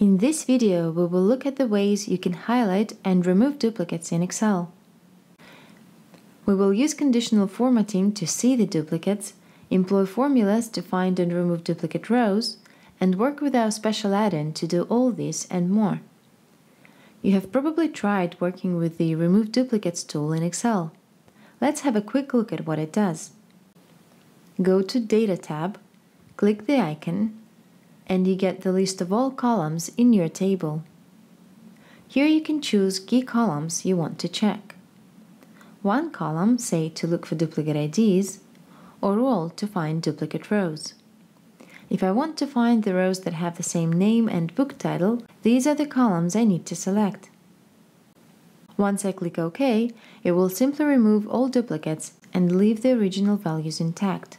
In this video, we will look at the ways you can highlight and remove duplicates in Excel. We will use conditional formatting to see the duplicates, employ formulas to find and remove duplicate rows, and work with our special add-in to do all this and more. You have probably tried working with the Remove Duplicates tool in Excel. Let's have a quick look at what it does. Go to Data tab, click the icon, and you get the list of all columns in your table. Here you can choose key columns you want to check. One column, say to look for duplicate IDs, or all to find duplicate rows. If I want to find the rows that have the same name and book title, these are the columns I need to select. Once I click OK, it will simply remove all duplicates and leave the original values intact.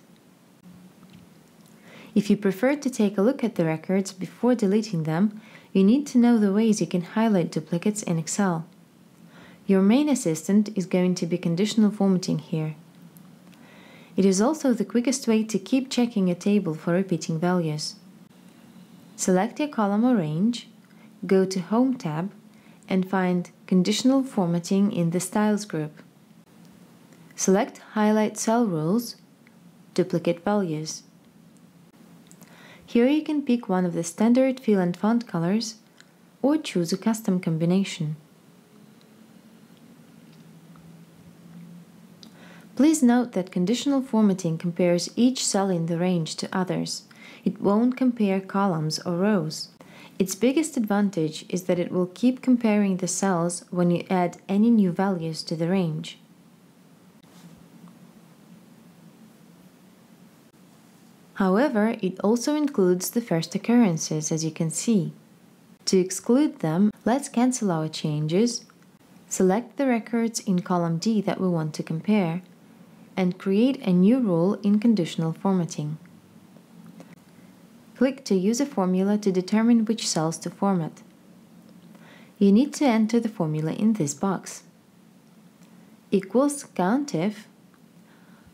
If you prefer to take a look at the records before deleting them, you need to know the ways you can highlight duplicates in Excel. Your main assistant is going to be conditional formatting here. It is also the quickest way to keep checking a table for repeating values. Select your column or range, go to Home tab, and find Conditional Formatting in the Styles group. Select Highlight Cell Rules, Duplicate Values. Here you can pick one of the standard fill and font colors or choose a custom combination. Please note that conditional formatting compares each cell in the range to others. It won't compare columns or rows. Its biggest advantage is that it will keep comparing the cells when you add any new values to the range. However, it also includes the first occurrences, as you can see. To exclude them, let's cancel our changes, select the records in column D that we want to compare, and create a new rule in conditional formatting. Click to use a formula to determine which cells to format. You need to enter the formula in this box. Equals COUNTIF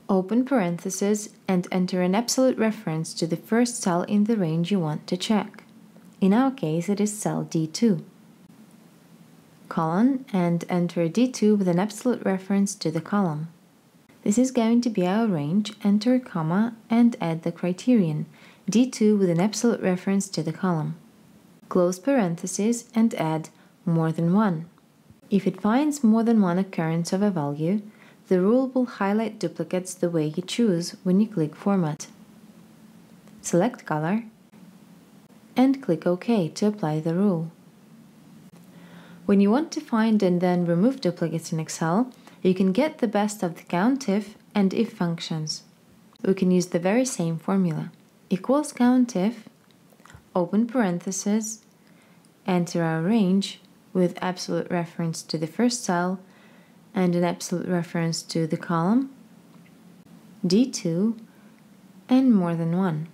open parentheses and enter an absolute reference to the first cell in the range you want to check. In our case, it is cell D2. Colon and enter D2 with an absolute reference to the column. This is going to be our range, enter comma and add the criterion, D2 with an absolute reference to the column. Close parentheses and add more than one. If it finds more than one occurrence of a value, the rule will highlight duplicates the way you choose when you click Format. Select Color and click OK to apply the rule. When you want to find and then remove duplicates in Excel, you can get the best of the COUNTIF and IF functions. We can use the very same formula. Equals COUNTIF, open parentheses, enter our range with absolute reference to the first cell and an absolute reference to the column, D2, and more than one.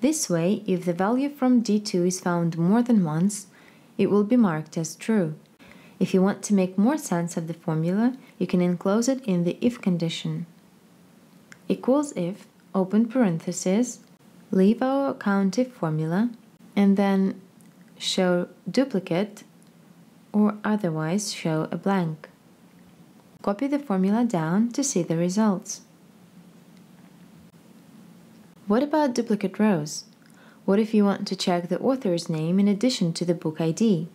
This way, if the value from D2 is found more than once, it will be marked as true. If you want to make more sense of the formula, you can enclose it in the if condition. Equals if, open parenthesis, leave our COUNTIF formula, and then show duplicate or otherwise show a blank. Copy the formula down to see the results. What about duplicate rows? What if you want to check the author's name in addition to the book ID?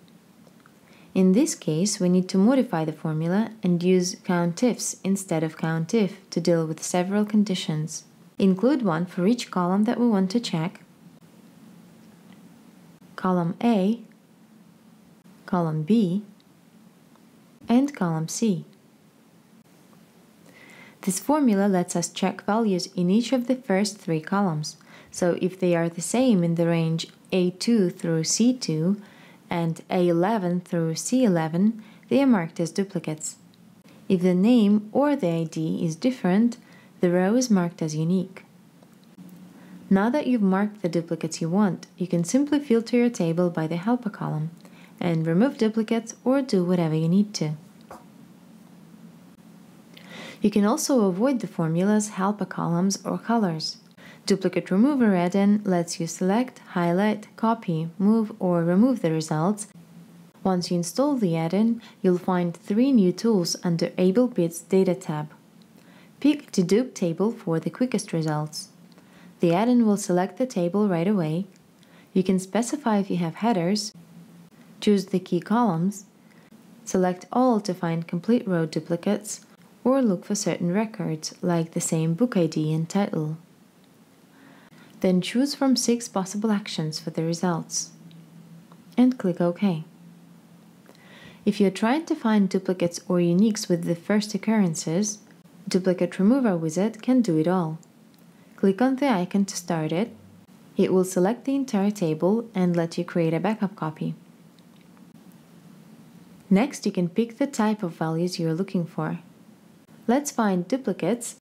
In this case, we need to modify the formula and use COUNTIFs instead of COUNTIF to deal with several conditions. Include one for each column that we want to check. Column A, column B, and column C. This formula lets us check values in each of the first three columns. So if they are the same in the range A2 through C2 and A11 through C11, they are marked as duplicates. If the name or the ID is different, the row is marked as unique. Now that you've marked the duplicates you want, you can simply filter your table by the helper column and remove duplicates or do whatever you need to. You can also avoid the formula's helper columns or colors. Duplicate Remover add-in lets you select, highlight, copy, move, or remove the results. Once you install the add-in, you'll find three new tools under Ablebits Data tab. Pick Dedupe table for the quickest results. The add-in will select the table right away. You can specify if you have headers, choose the key columns, select all to find complete row duplicates, or look for certain records like the same book ID and title. Then choose from six possible actions for the results and click OK. If you're trying to find duplicates or uniques with the first occurrences, Duplicate Remover Wizard can do it all. Click on the icon to start it. It will select the entire table and let you create a backup copy. Next, you can pick the type of values you're looking for. Let's find duplicates.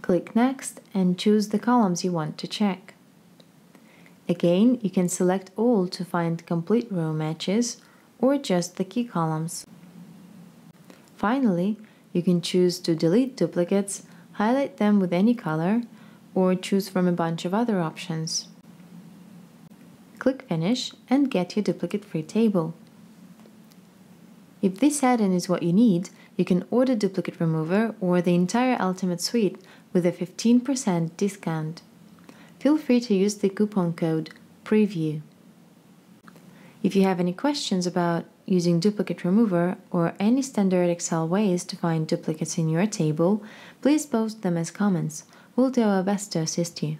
Click Next and choose the columns you want to check. Again, you can select all to find complete row matches or just the key columns. Finally, you can choose to delete duplicates, highlight them with any color, or choose from a bunch of other options. Click Finish and get your duplicate-free table. If this add-in is what you need, you can order Duplicate Remover or the entire Ultimate Suite with a 15% discount. Feel free to use the coupon code PREVIEW. If you have any questions about using Duplicate Remover or any standard Excel ways to find duplicates in your table, please post them as comments. We'll do our best to assist you.